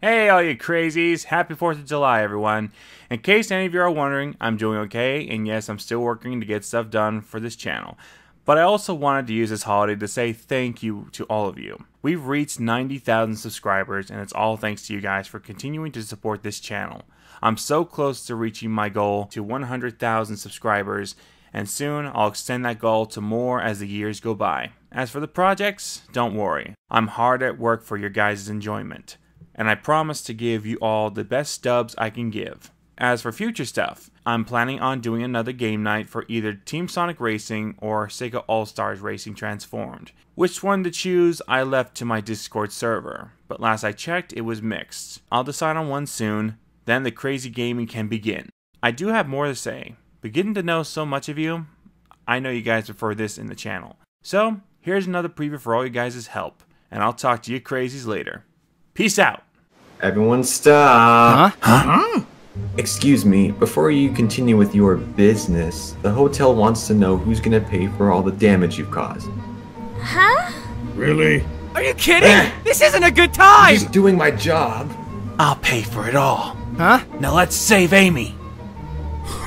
Hey, all you crazies! Happy 4th of July, everyone. In case any of you are wondering, I'm doing okay, and yes, I'm still working to get stuff done for this channel. But I also wanted to use this holiday to say thank you to all of you. We've reached 90,000 subscribers, and it's all thanks to you guys for continuing to support this channel. I'm so close to reaching my goal to 100,000 subscribers, and soon I'll extend that goal to more as the years go by. As for the projects, don't worry. I'm hard at work for your guys' enjoyment and I promise to give you all the best stubs I can give. As for future stuff, I'm planning on doing another game night for either Team Sonic Racing or Sega All Stars Racing Transformed. Which one to choose, I left to my Discord server, but last I checked, it was mixed. I'll decide on one soon, then the crazy gaming can begin. I do have more to say, but getting to know so much of you, I know you guys prefer this in the channel. So, here's another preview for all you guys' help, and I'll talk to you crazies later. Peace out! Everyone stop. Huh? Huh? Hmm. Excuse me, before you continue with your business, the hotel wants to know who's gonna pay for all the damage you've caused. Huh? Really? Are you kidding? This isn't a good time! I'm just doing my job. I'll pay for it all. Huh? Now let's save Amy.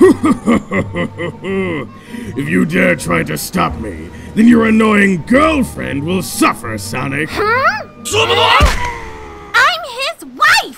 if you dare try to stop me, then your annoying girlfriend will suffer, Sonic. Huh? Why?